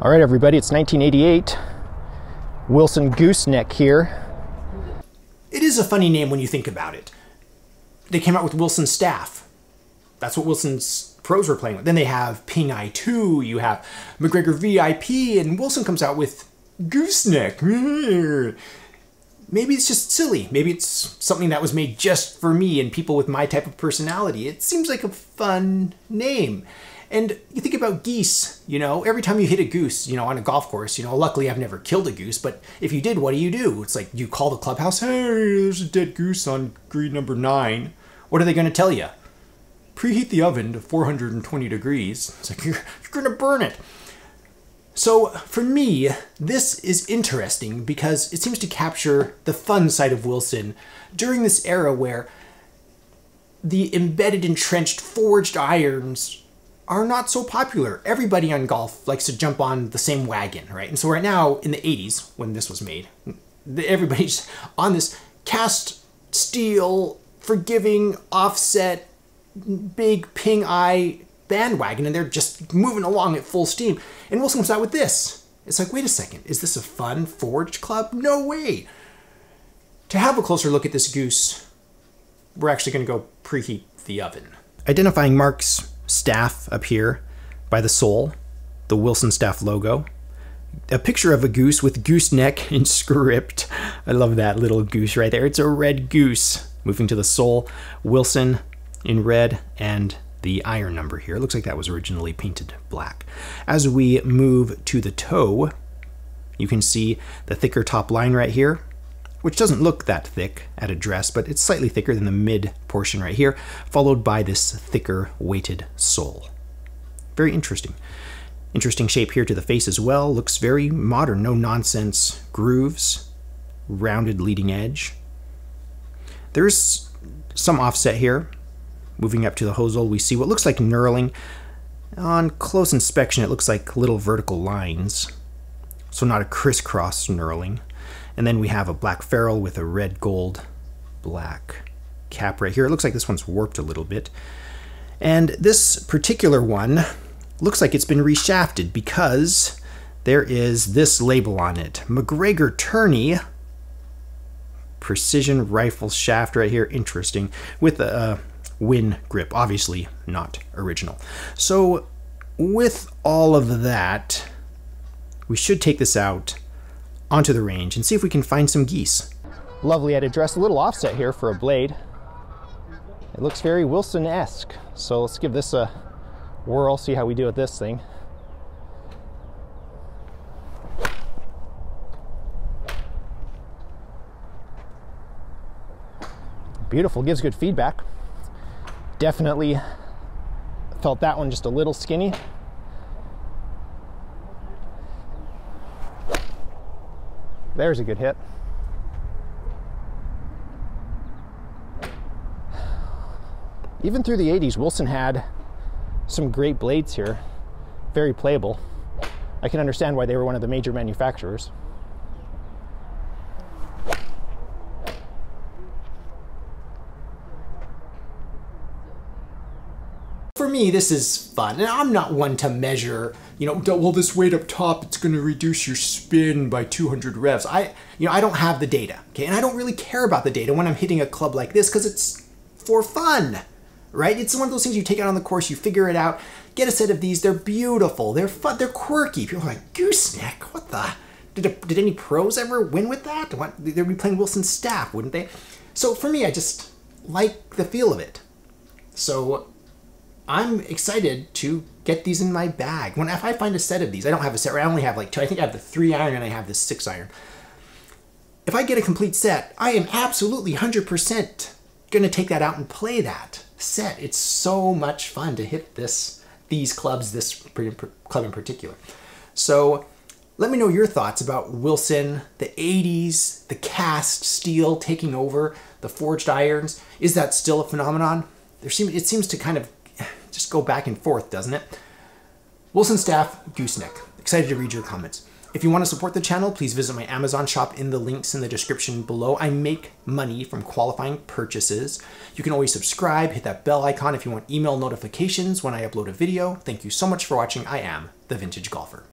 All right, everybody, it's 1988. Wilson Gooseneck here. It is a funny name when you think about it. They came out with Wilson Staff. That's what Wilson's pros were playing with. Then they have Ping Eye 2, you have MacGregor VIP, and Wilson comes out with Gooseneck. Maybe it's just silly. Maybe it's something that was made just for me and people with my type of personality. It seems like a fun name. And you think about geese, you know, every time you hit a goose, you know, on a golf course, you know, luckily I've never killed a goose, but if you did, what do you do? It's like you call the clubhouse, hey, there's a dead goose on green number nine. What are they going to tell you? Preheat the oven to 420 degrees. It's like, you're, you're going to burn it. So for me, this is interesting because it seems to capture the fun side of Wilson during this era where the embedded, entrenched, forged irons are not so popular. Everybody on golf likes to jump on the same wagon, right? And so right now in the 80s, when this was made, everybody's on this cast steel, forgiving, offset, big ping eye bandwagon and they're just moving along at full steam. And Wilson comes out with this. It's like, wait a second, is this a fun forged club? No way. To have a closer look at this goose, we're actually going to go preheat the oven. Identifying Mark's staff up here by the sole, the Wilson staff logo. A picture of a goose with gooseneck in script. I love that little goose right there. It's a red goose. Moving to the sole, Wilson in red and the iron number here. It looks like that was originally painted black. As we move to the toe, you can see the thicker top line right here, which doesn't look that thick at address, but it's slightly thicker than the mid portion right here, followed by this thicker weighted sole. Very interesting. Interesting shape here to the face as well. Looks very modern, no nonsense grooves, rounded leading edge. There's some offset here, Moving up to the hosel, we see what looks like knurling. On close inspection, it looks like little vertical lines, so not a crisscross knurling. And then we have a black ferrule with a red gold black cap right here. It looks like this one's warped a little bit. And this particular one looks like it's been reshafted because there is this label on it. MacGregor Tourney precision rifle shaft right here. Interesting. With a, Winn grip, obviously not original. So with all of that, we should take this out onto the range and see if we can find some geese. Lovely at address, a little offset here for a blade. It looks very Wilson-esque. So let's give this a whirl, see how we do with this thing. Beautiful, gives good feedback. Definitely felt that one just a little skinny. There's a good hit. Even through the 80s, Wilson had some great blades here, very playable. I can understand why they were one of the major manufacturers. For me, this is fun. And I'm not one to measure, you know, well, this weight up top, it's going to reduce your spin by 200 revs. I, you know, I don't have the data, okay? And I don't really care about the data when I'm hitting a club like this because it's for fun, right? It's one of those things you take out on the course, you figure it out, get a set of these. They're beautiful. They're fun. They're quirky. People are like, gooseneck, what the? Did, a, did any pros ever win with that? What, they'd be playing Wilson staff, wouldn't they? So for me, I just like the feel of it. So I'm excited to get these in my bag. When if I find a set of these, I don't have a set. I only have like two. I think I have the three iron and I have the six iron. If I get a complete set, I am absolutely 100% going to take that out and play that set. It's so much fun to hit this these clubs, this club in particular. So let me know your thoughts about Wilson, the 80s, the cast steel taking over, the forged irons. Is that still a phenomenon? There seem, it seems to kind of just go back and forth, doesn't it? Wilson Staff, Gooseneck. Excited to read your comments. If you want to support the channel, please visit my Amazon shop in the links in the description below. I make money from qualifying purchases. You can always subscribe, hit that bell icon if you want email notifications when I upload a video. Thank you so much for watching. I am The Vintage Golfer.